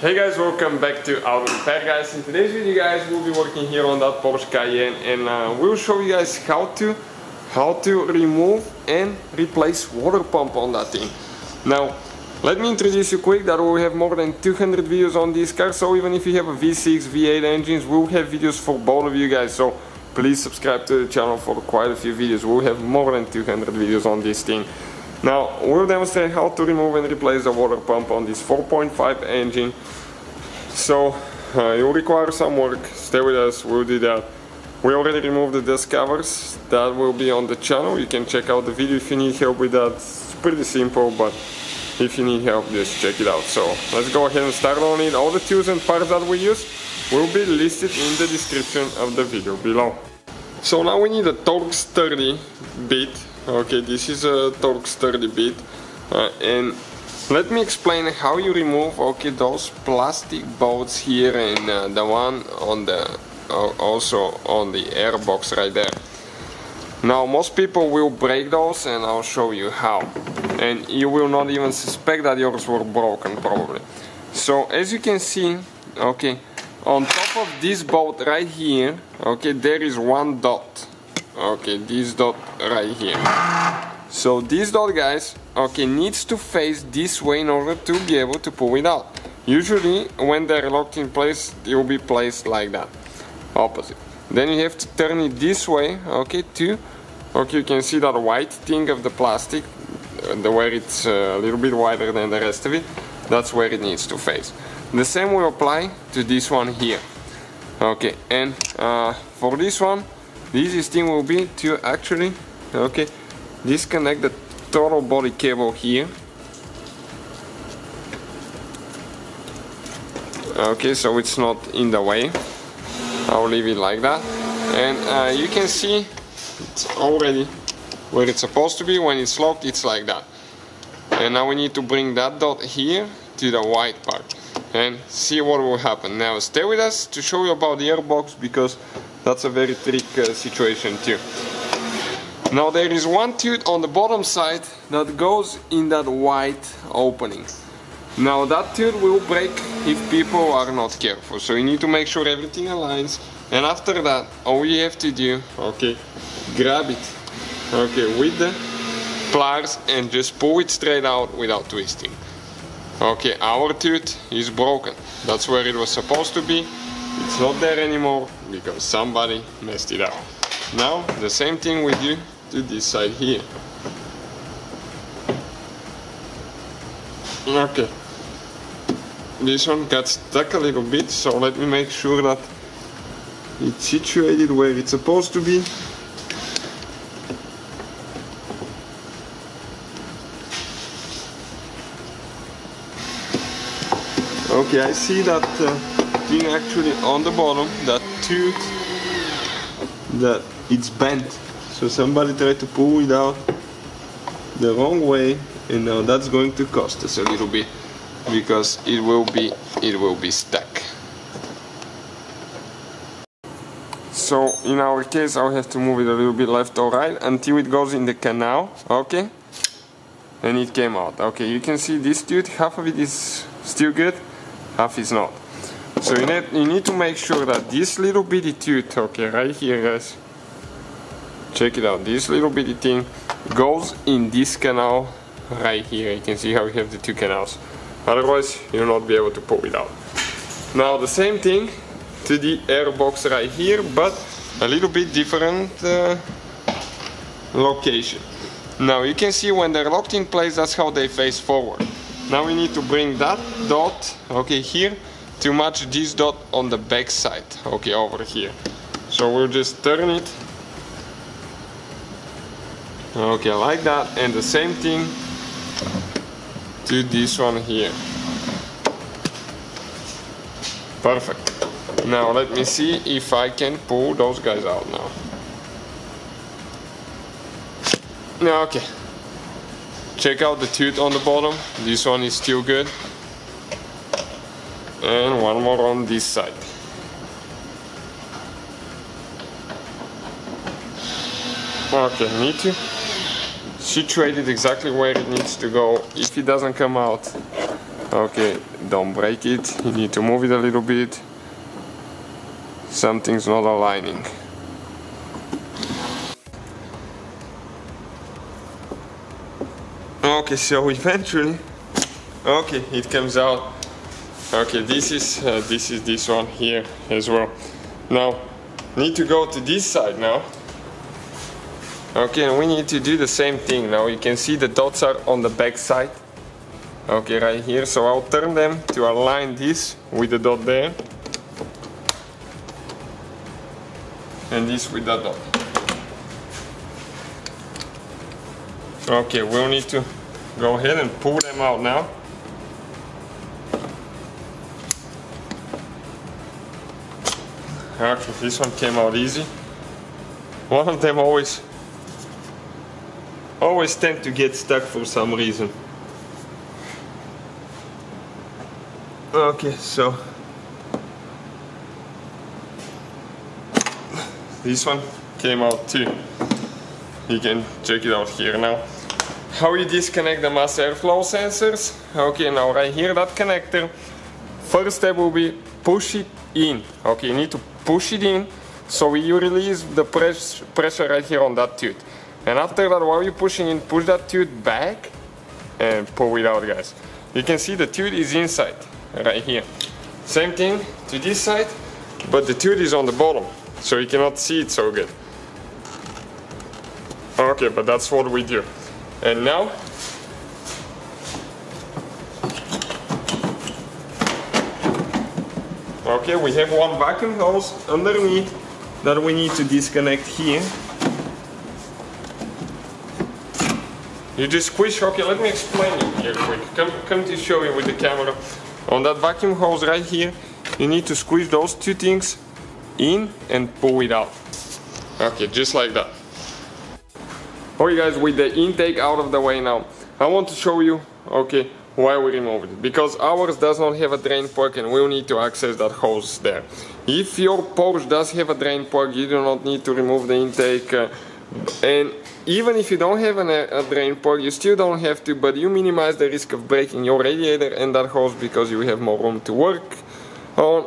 Hey guys, welcome back to Auto Repair guys. In today's video guys, we'll be working here on that Porsche Cayenne and uh, we'll show you guys how to how to remove and replace water pump on that thing. Now, let me introduce you quick that we have more than 200 videos on this car, so even if you have a V6, V8 engines, we'll have videos for both of you guys. So please subscribe to the channel for quite a few videos. We'll have more than 200 videos on this thing. Now, we'll demonstrate how to remove and replace the water pump on this 4.5 engine. So, uh, it will require some work. Stay with us, we'll do that. We already removed the dust covers. That will be on the channel. You can check out the video if you need help with that. It's pretty simple, but if you need help, just check it out. So, let's go ahead and start on it. All the tools and parts that we use will be listed in the description of the video below. So now we need a torque sturdy bit okay this is a torque sturdy bit uh, and let me explain how you remove okay those plastic bolts here and uh, the one on the uh, also on the airbox right there. Now most people will break those and I'll show you how. And you will not even suspect that yours were broken probably. So as you can see okay on top of this bolt right here okay there is one dot okay this dot right here. So this dot guys okay needs to face this way in order to be able to pull it out. Usually when they're locked in place it will be placed like that. Opposite. Then you have to turn it this way okay to okay you can see that white thing of the plastic uh, the where it's uh, a little bit wider than the rest of it that's where it needs to face. The same will apply to this one here. Okay and uh, for this one the easiest thing will be to actually okay disconnect the throttle body cable here. Okay so it's not in the way. I'll leave it like that. And uh, you can see it's already where it's supposed to be. When it's locked it's like that. And now we need to bring that dot here to the white part and see what will happen. Now stay with us to show you about the airbox because that's a very trick uh, situation too. Now there is one tooth on the bottom side that goes in that white opening. Now that tooth will break if people are not careful. So you need to make sure everything aligns. And after that, all you have to do, okay, grab it, okay, with the pliers and just pull it straight out without twisting. Okay, our tooth is broken. That's where it was supposed to be. It's not there anymore because somebody messed it up. Now the same thing we do to this side here. Okay. This one got stuck a little bit, so let me make sure that it's situated where it's supposed to be. Okay, I see that uh, thing actually on the bottom, that tooth, that it's bent. So somebody tried to pull it out the wrong way and now that's going to cost us a little bit because it will be it will be stuck. So in our case I'll have to move it a little bit left or right until it goes in the canal, okay? And it came out. Okay, you can see this tooth, half of it is still good, half is not. So you need, you need to make sure that this little bitty tooth, okay, right here guys, check it out, this little bitty thing goes in this canal right here. You can see how we have the two canals. Otherwise, you'll not be able to pull it out. Now the same thing to the air box right here, but a little bit different uh, location. Now you can see when they're locked in place, that's how they face forward. Now we need to bring that dot, okay, here to match this dot on the back side. Okay over here. So we'll just turn it. Okay like that. And the same thing to this one here. Perfect. Now let me see if I can pull those guys out now. Okay. Check out the tooth on the bottom. This one is still good and one more on this side okay need to situate it exactly where it needs to go if it doesn't come out Okay, don't break it. You need to move it a little bit. Something's not aligning. Okay, so eventually, okay, it comes out. Okay, this is uh, this is this one here as well. Now, need to go to this side now. Okay, and we need to do the same thing. Now you can see the dots are on the back side. Okay, right here. So I'll turn them to align this with the dot there. And this with that dot. Okay, we'll need to go ahead and pull them out now. Okay, this one came out easy. One of them always always tend to get stuck for some reason. Okay, so this one came out too. You can check it out here now. How you disconnect the mass airflow sensors? Okay, now right here that connector. First step will be push it in. Okay, you need to push it in so you release the press, pressure right here on that tooth. And after that, while you're pushing in, push that tooth back and pull it out, guys. You can see the tooth is inside, right here. Same thing to this side, but the tooth is on the bottom, so you cannot see it so good. Okay, but that's what we do. And now, okay, we have one vacuum hose underneath that we need to disconnect here. You just squish, okay, let me explain it here quick. Come, come to show you with the camera. On that vacuum hose right here, you need to squeeze those two things in and pull it out. Okay, just like that. Okay guys, with the intake out of the way now, I want to show you, okay, why we removed it. Because ours does not have a drain plug and we'll need to access that hose there. If your Porsche does have a drain plug, you do not need to remove the intake. Uh, and even if you don't have an, a drain plug, you still don't have to, but you minimize the risk of breaking your radiator and that hose because you have more room to work on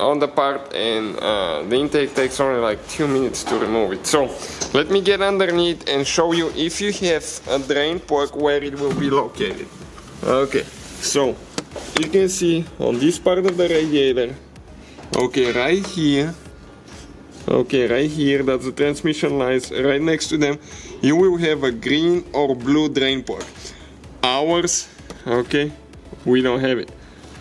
on the part and uh, the intake takes only like two minutes to remove it. So let me get underneath and show you if you have a drain plug where it will be located. Okay, so you can see on this part of the radiator, okay, right here, okay, right here, that's the transmission lines, right next to them, you will have a green or blue drain port. Ours, okay, we don't have it.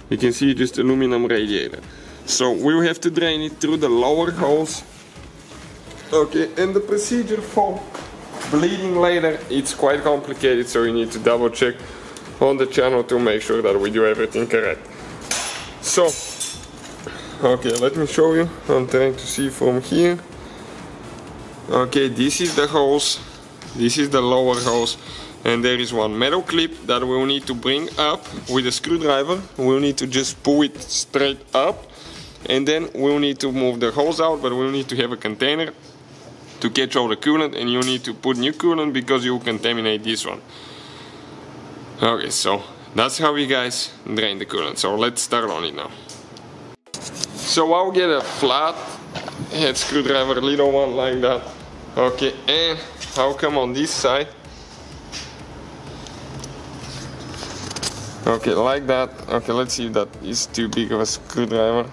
You can see just aluminum radiator. So we'll have to drain it through the lower holes. Okay, and the procedure for bleeding later, it's quite complicated, so you need to double check on the channel to make sure that we do everything correct. So, okay, let me show you. I'm trying to see from here. Okay, this is the hose. This is the lower hose. And there is one metal clip that we'll need to bring up with a screwdriver. We'll need to just pull it straight up. And then we'll need to move the hose out, but we'll need to have a container to catch all the coolant and you need to put new coolant because you will contaminate this one. Okay, so that's how you guys drain the coolant. So let's start on it now. So I'll get a flat head screwdriver, little one like that. Okay, and I'll come on this side. Okay, like that. Okay, let's see if that is too big of a screwdriver.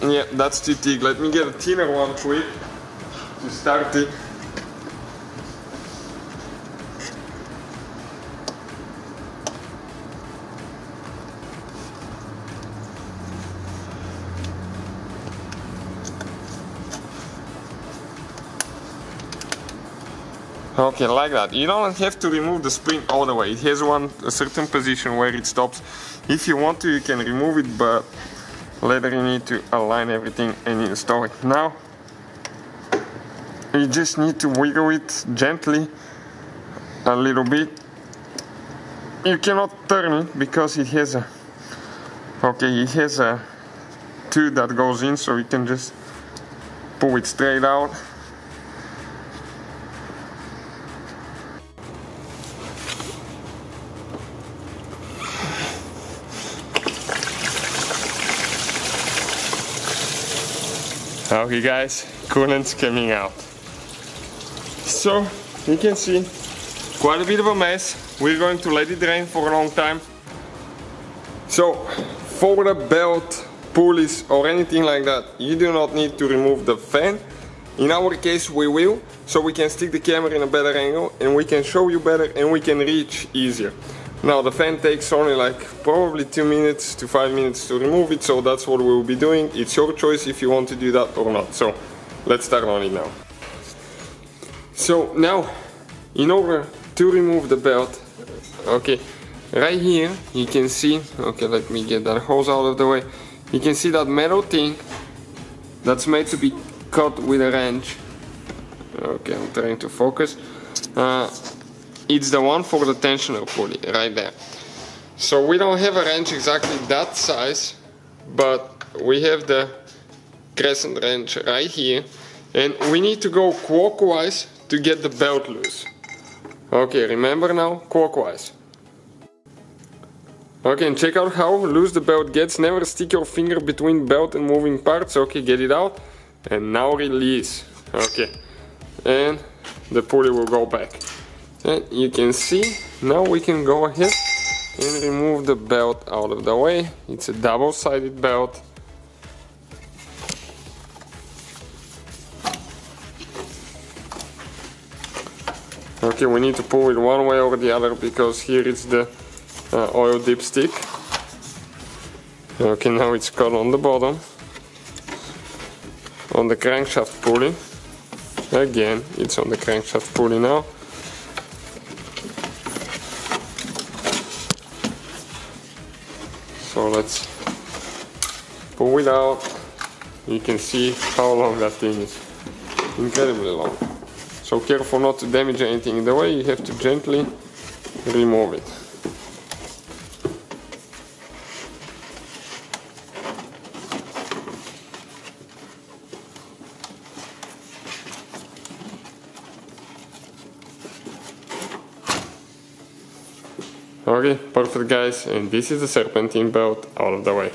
Yeah, that's too thick. Let me get a thinner one quick to start it. Okay, like that. You don't have to remove the spring all the way. It has one a certain position where it stops. If you want to, you can remove it, but later you need to align everything and install it. Now, you just need to wiggle it gently a little bit. You cannot turn it because it has a okay, it has a tube that goes in, so you can just pull it straight out. Okay guys, coolant's coming out. So, you can see, quite a bit of a mess. We're going to let it drain for a long time. So, for the belt, pulleys or anything like that, you do not need to remove the fan. In our case we will, so we can stick the camera in a better angle and we can show you better and we can reach easier. Now the fan takes only like probably 2 minutes to 5 minutes to remove it, so that's what we'll be doing. It's your choice if you want to do that or not. So let's start on it now. So now, in order to remove the belt, okay, right here you can see, okay let me get that hose out of the way, you can see that metal thing that's made to be cut with a wrench. Okay, I'm trying to focus. Uh, it's the one for the tensioner pulley, right there. So we don't have a wrench exactly that size, but we have the crescent wrench right here, and we need to go clockwise to get the belt loose. Okay, remember now, clockwise. Okay, and check out how loose the belt gets. Never stick your finger between belt and moving parts. Okay, get it out. And now release. Okay, and the pulley will go back. And you can see, now we can go ahead and remove the belt out of the way. It's a double-sided belt. Okay, we need to pull it one way or the other because here it's the uh, oil dipstick. Okay, now it's caught on the bottom. On the crankshaft pulley. Again, it's on the crankshaft pulley now. Let's pull it out. You can see how long that thing is. Incredibly long. So careful not to damage anything in the way, you have to gently remove it. Okay, perfect guys, and this is the serpentine belt out of the way.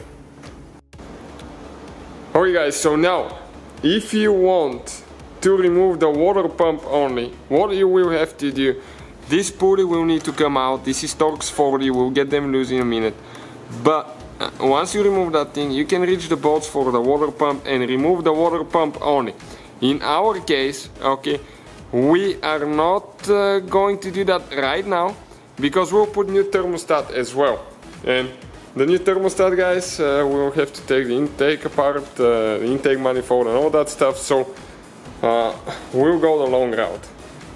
Okay guys, so now, if you want to remove the water pump only, what you will have to do, this pulley will need to come out, this is Torx 40, we'll get them loose in a minute, but uh, once you remove that thing, you can reach the bolts for the water pump and remove the water pump only. In our case, okay, we are not uh, going to do that right now, because we'll put new thermostat as well. And the new thermostat guys, uh, we'll have to take the intake apart, uh, the intake manifold and all that stuff, so uh, we'll go the long route.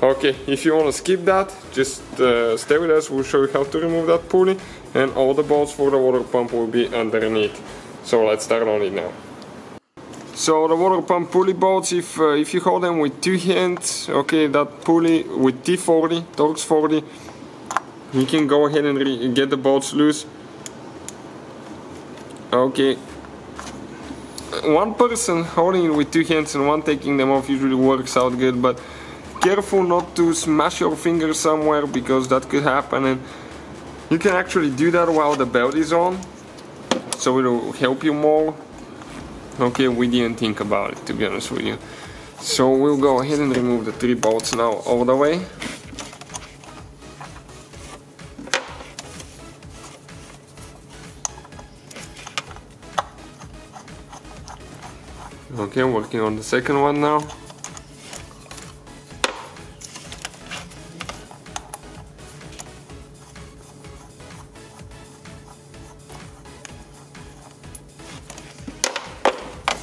Okay, if you want to skip that, just uh, stay with us, we'll show you how to remove that pulley and all the bolts for the water pump will be underneath. So let's start on it now. So the water pump pulley bolts, if, uh, if you hold them with two hands, okay, that pulley with T40, Torx 40, you can go ahead and get the bolts loose. Okay. One person holding it with two hands and one taking them off usually works out good, but careful not to smash your finger somewhere because that could happen. And you can actually do that while the belt is on. So it'll help you more. Okay we didn't think about it to be honest with you. So we'll go ahead and remove the three bolts now all the way Okay, I'm working on the second one now.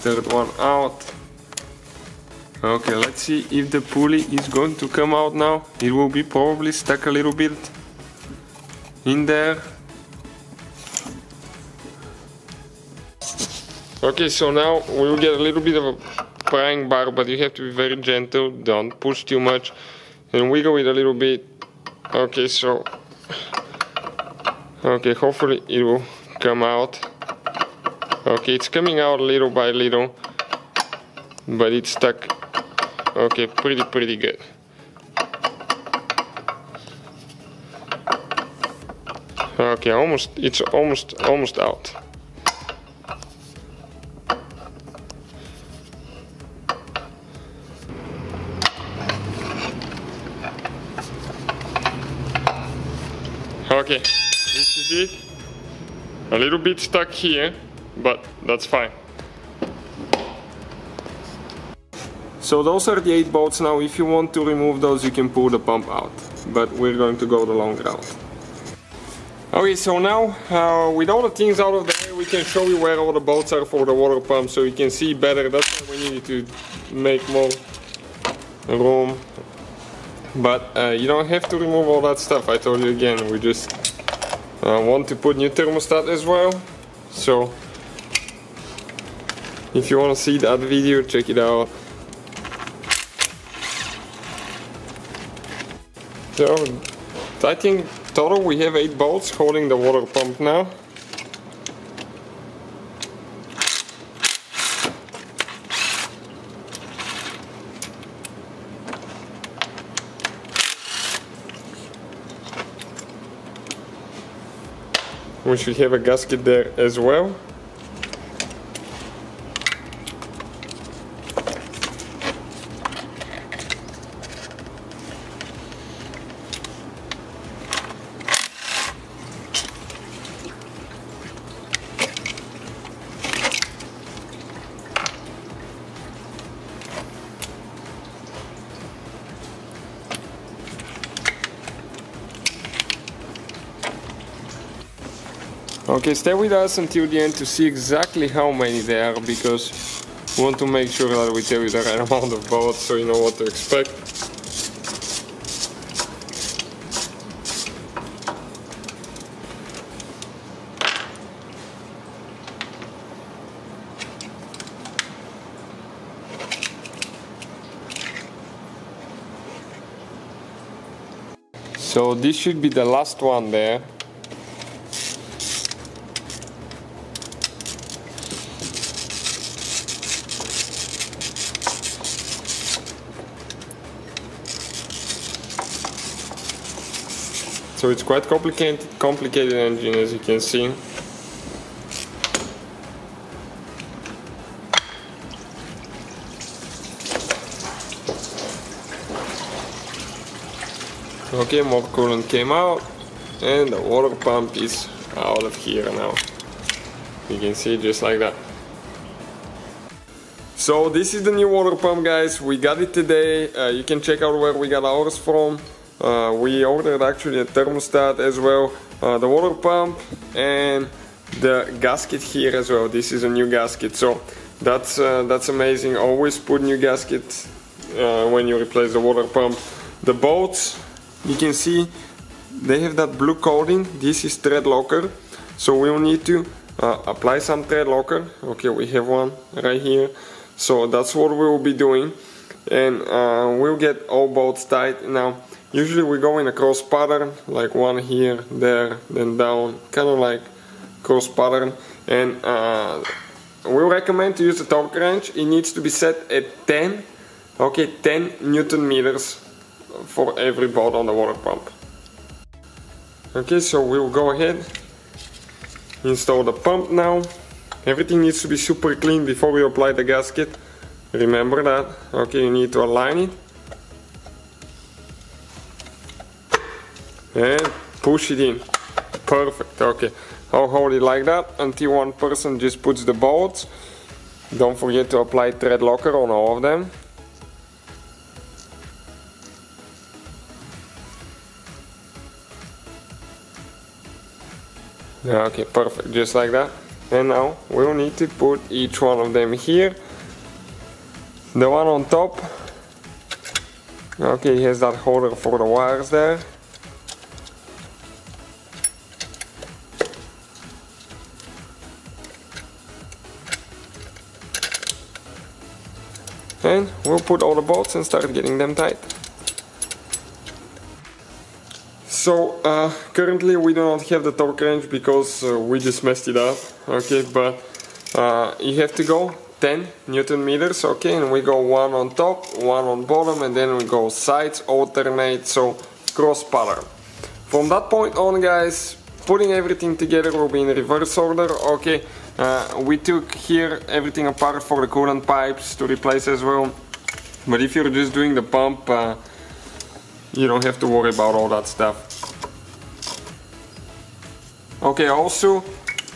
Third one out. Okay, let's see if the pulley is going to come out now. It will be probably stuck a little bit in there. Okay, so now we'll get a little bit of a prying bar, but you have to be very gentle, don't push too much, and wiggle it a little bit. Okay, so, okay, hopefully it will come out. Okay, it's coming out little by little, but it's stuck, okay, pretty, pretty good. Okay, almost, it's almost, almost out. Okay, A little bit stuck here, but that's fine. So those are the 8 bolts now. If you want to remove those, you can pull the pump out. But we're going to go the long route. Okay, so now uh, with all the things out of the way, we can show you where all the bolts are for the water pump so you can see better. That's why we need to make more room. But uh, you don't have to remove all that stuff. I told you again, we just uh, want to put new thermostat as well. So if you want to see that video, check it out. So I think total we have 8 bolts holding the water pump now. We should have a gasket there as well. Okay, stay with us until the end to see exactly how many there are because we want to make sure that we tell you the right amount of bolts so you know what to expect. So this should be the last one there. So it's quite complicated, complicated engine as you can see. Okay, more coolant came out and the water pump is out of here now. You can see just like that. So this is the new water pump guys, we got it today, uh, you can check out where we got ours from. Uh, we ordered actually a thermostat as well, uh, the water pump and the gasket here as well. This is a new gasket, so that's uh, that's amazing. Always put new gasket uh, when you replace the water pump. The bolts, you can see they have that blue coating. This is thread locker, so we'll need to uh, apply some thread locker. Okay, we have one right here. So that's what we will be doing, and uh, we'll get all bolts tight now Usually we go in a cross pattern, like one here, there, then down, kind of like cross pattern. And uh, we recommend to use the torque wrench. It needs to be set at 10, okay, 10 newton meters for every bolt on the water pump. Okay, so we'll go ahead, install the pump now. Everything needs to be super clean before we apply the gasket. Remember that. Okay, you need to align it. Eh, and push it in perfect okay. I'll hold it like that? Until one person just puts the bolts. Don't forget to apply thread locker on all of them. Okay perfect just like that. And now we'll need to put each one of them here. The one on top. Okay has that holder for the wires there and we'll put all the bolts and start getting them tight. So uh, currently we do not have the torque wrench because uh, we just messed it up, okay, but uh, you have to go 10 newton meters, okay, and we go one on top, one on bottom, and then we go sides, alternate, so cross pattern. From that point on guys, putting everything together will be in reverse order, okay, uh, we took here everything apart for the coolant pipes to replace as well. But if you're just doing the pump, uh, you don't have to worry about all that stuff. Okay, also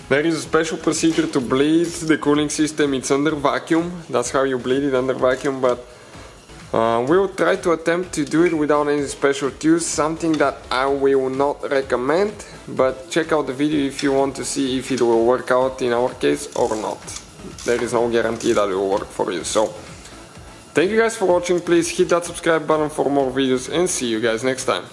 there is a special procedure to bleed the cooling system. It's under vacuum. That's how you bleed it under vacuum, but uh, we'll try to attempt to do it without any special tools, something that I will not recommend, but check out the video if you want to see if it will work out in our case or not. There is no guarantee that it will work for you, so thank you guys for watching, please hit that subscribe button for more videos and see you guys next time.